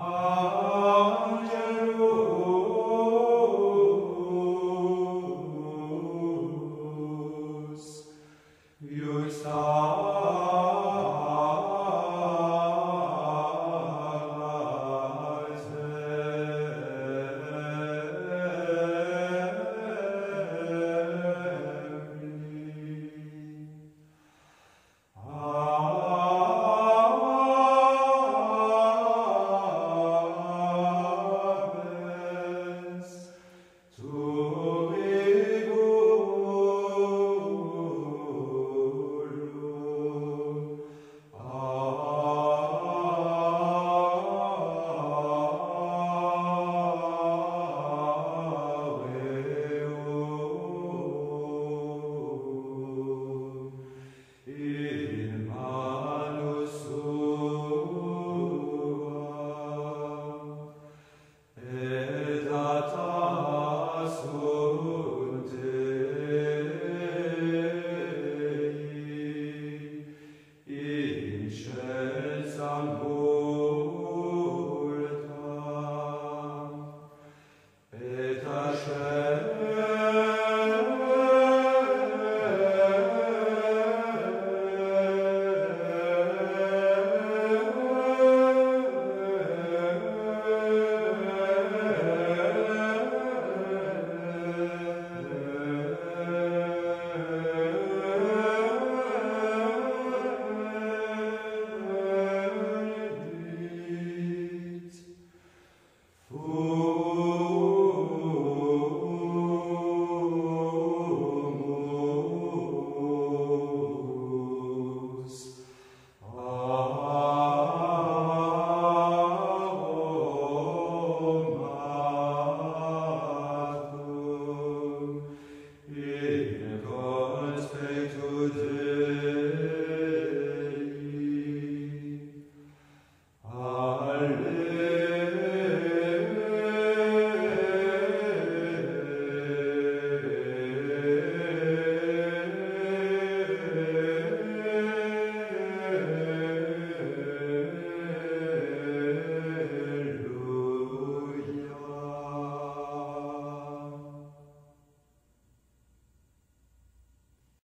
Amen. Ascendam Amen.